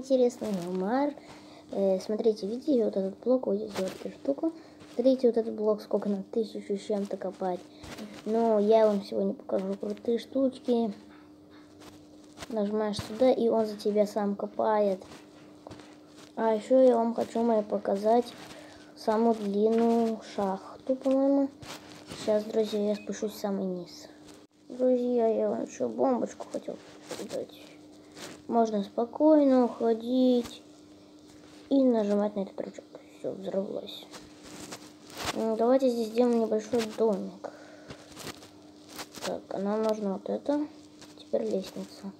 интересный Мар. Э, смотрите, видите вот этот блок, здесь вот эту штуку. Смотрите, вот этот блок сколько на тысячу чем-то копать. Но я вам сегодня покажу крутые штучки. Нажимаешь сюда, и он за тебя сам копает. А еще я вам хочу мои показать самую длинную шахту, по-моему. Сейчас, друзья, я спущусь в самый низ. Друзья, я вам еще бомбочку хотел дать. Можно спокойно уходить и нажимать на этот рычаг. Все, взорвалось. Давайте здесь сделаем небольшой домик. Так, нам нужно вот это. Теперь лестница.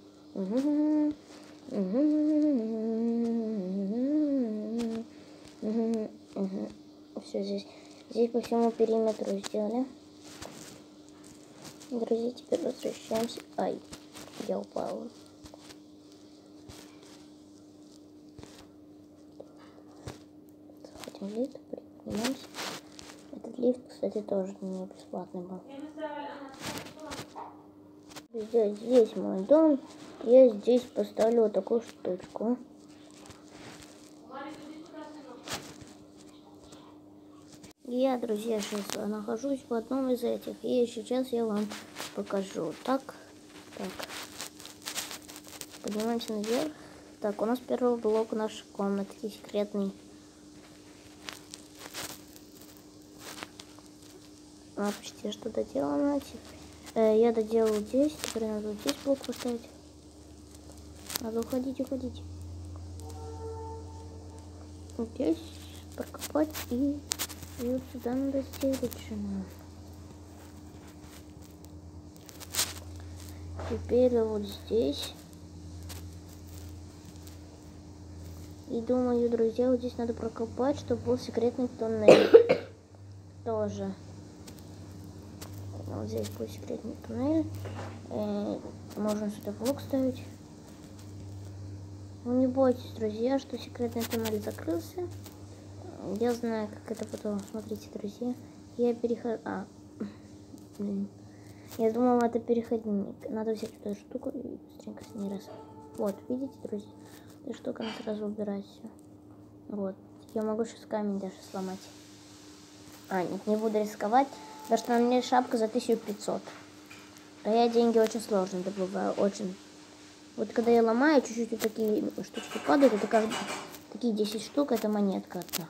Все здесь. Здесь по всему периметру сделали. Друзья, теперь возвращаемся. Ай, я упала. В лифт, поднимаемся. Этот лифт, кстати, тоже не бесплатный был. Друзья, здесь мой дом. Я здесь поставлю вот такую штучку. Я, друзья, сейчас нахожусь в одном из этих. И сейчас я вам покажу. Так, так. Поднимаемся наверх. Так, у нас первый блок нашей комнатки секретный. А, почти что доделано. Э, я доделал здесь. Теперь надо здесь блок поставить. Надо уходить, уходить. Здесь прокопать и и вот сюда надо стелить жена. Теперь вот здесь. И думаю, друзья, вот здесь надо прокопать, чтобы был секретный туннель. Тоже. Вот здесь будет секретный туннель. Э, можно сюда блок ставить. Ну не бойтесь, друзья, что секретный туннель закрылся. Я знаю, как это потом. Смотрите, друзья. Я перехожу... А. Я думала, это переходник. Надо взять эту штуку и быстренько с ней раз. Вот, видите, друзья? Эта штука она сразу убирает все. Вот. Я могу сейчас камень даже сломать. А, нет, не буду рисковать, потому что на мне шапка за 1500. А я деньги очень сложно добываю, очень. Вот когда я ломаю, чуть-чуть вот такие штучки падают, это каждый... Такие 10 штук, это монетка одна.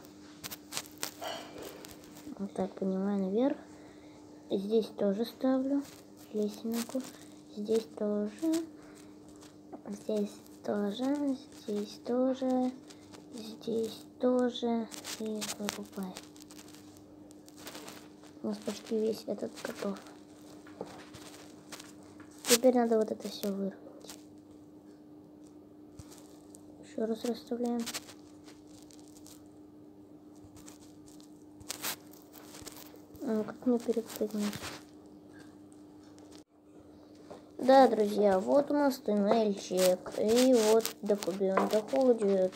Вот так поднимаю наверх. Здесь тоже ставлю лесенку. Здесь тоже. Здесь тоже. Здесь тоже. Здесь тоже. И вырубай. У нас почти весь этот готов. Теперь надо вот это все вырвать. Еще раз расставляем. Ну, как мне перепрыгнуть? Да, друзья, вот у нас туннельчик. И вот до куда он доходит.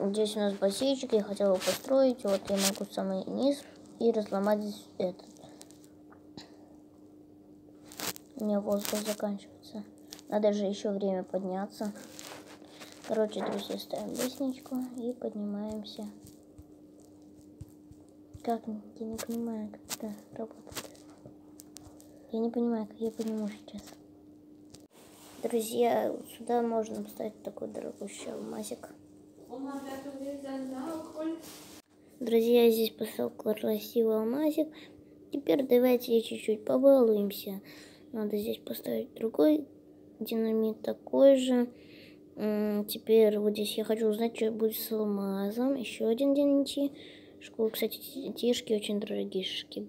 Здесь у нас бассейчик, я хотела построить. Вот я могу самый низ и разломать здесь этот. У меня воздух заканчивается. Надо же еще время подняться. Короче, друзья, ставим лестничку и поднимаемся. Как? Я не понимаю, как это работает. Я не понимаю, как я подниму сейчас. Друзья, сюда можно поставить такой дорогущий алмазик. Друзья, я здесь поставил красивый алмазик. Теперь давайте чуть-чуть побалуемся. Надо здесь поставить другой динамит такой же. Теперь вот здесь я хочу узнать, что будет с алмазом. Еще один динамит. Школа, кстати, тишки очень дорогие шишки.